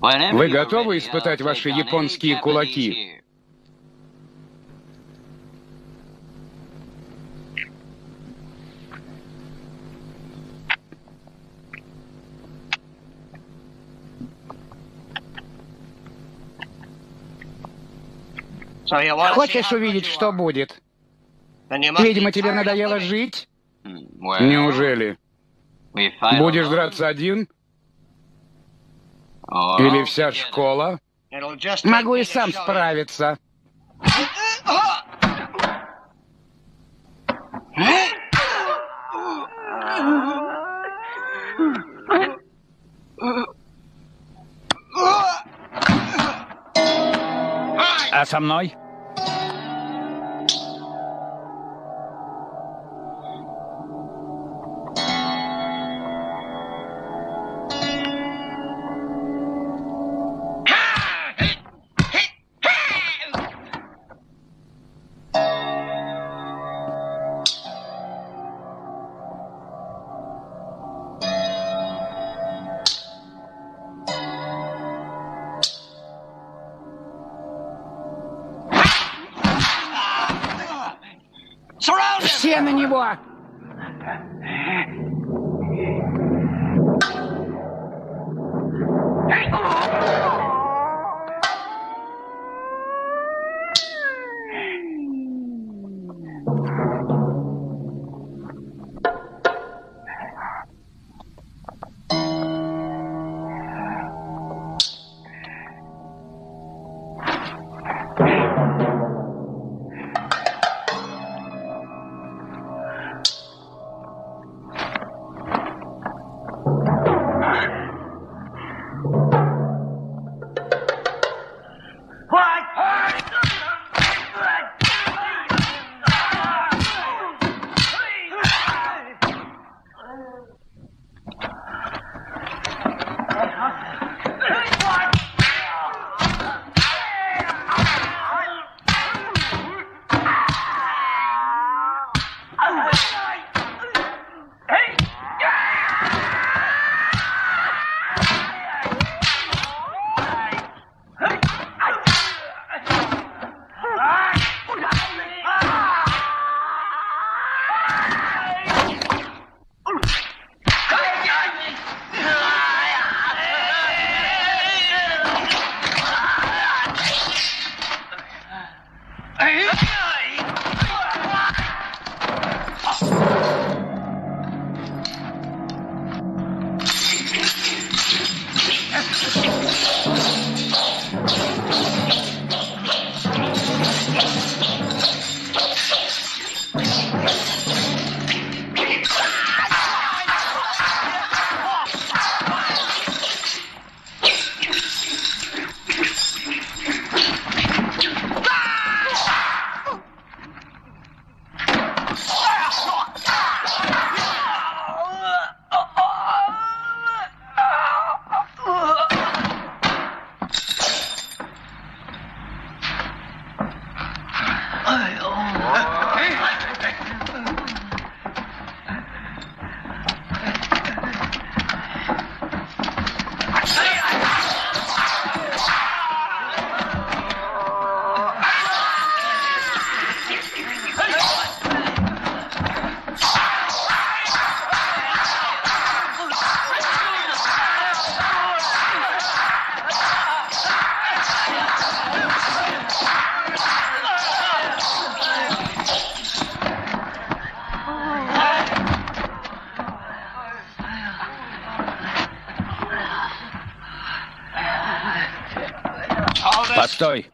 Вы готовы испытать ваши японские кулаки? Хочешь увидеть, что будет? Видимо, тебе надоело жить? Неужели? Будешь драться один? Или вся школа? Могу и сам справиться. А со мной? Surround him! See him in your walk. Story.